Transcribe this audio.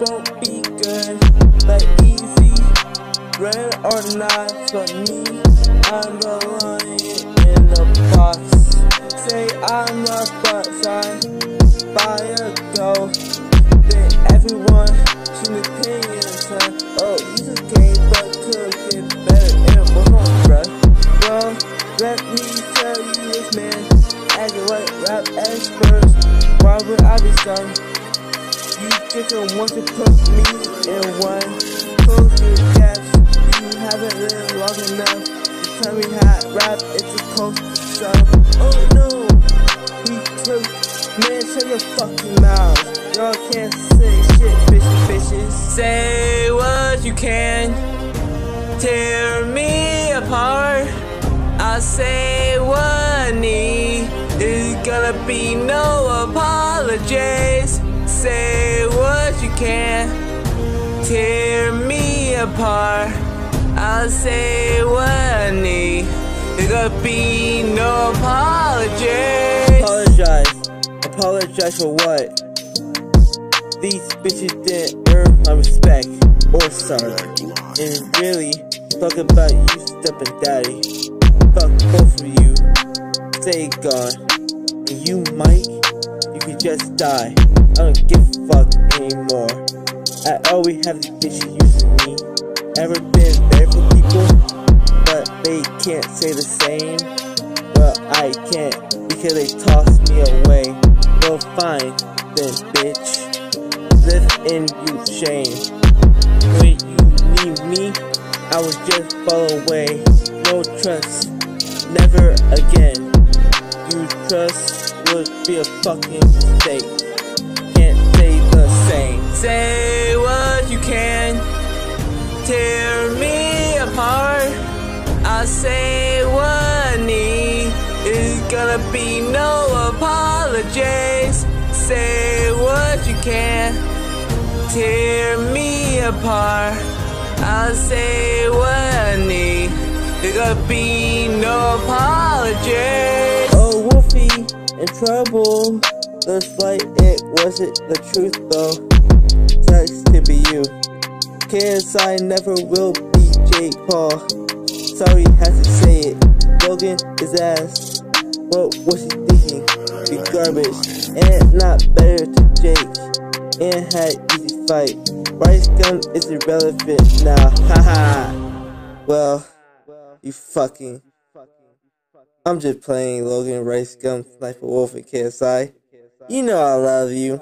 won't be good, but easy. Red or not for me, I'm the lion in the box. Say I'm a butterfly, by a go. Then everyone should opinions, huh? Oh, you just game, but could get better and more, bruh. Well, let me tell you this, man. As a white rap experts, why would I be stung? You don't want to put me in one. Close your gaps. You haven't lived long enough to tell me how rap is supposed to sound. Oh no, we took. Man, shut your fucking mouth. Y'all can't say shit, bitches, bitches. Say what you can, tear me apart. I say what I need. There's gonna be no apologies. Say what you can, tear me apart. I'll say what I need. There's gonna be no apologies. Apologize. Apologize for what? These bitches didn't earn my respect or some. And really, talk about you stepping daddy. Fuck both of you. Say God. And you, Mike, you could just die. I don't give a fuck anymore. I always have these bitches using me. Ever been there for people, but they can't say the same. But I can't because they toss me away. Well, fine, then, bitch. Live in you shame. When you need me, I will just fall away. No trust, never again. You trust would be a fucking mistake. Say what you can, tear me apart. I'll say what I need. There's gonna be no apologies. Say what you can, tear me apart. I'll say what I need. Gonna be no apologies. Oh, Wolfie, in trouble. Looks like it wasn't the truth though. Sucks to be you. KSI never will be Jake Paul. Sorry, had to say it. Logan is ass. What was he thinking? Be garbage. And not better to Jake. And had easy fight. Rice Gum is irrelevant now. Haha. well, you fucking. I'm just playing Logan Rice Gum Sniper Wolf and KSI. You know I love you.